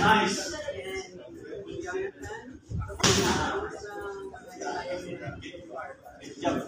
Nice. Jump.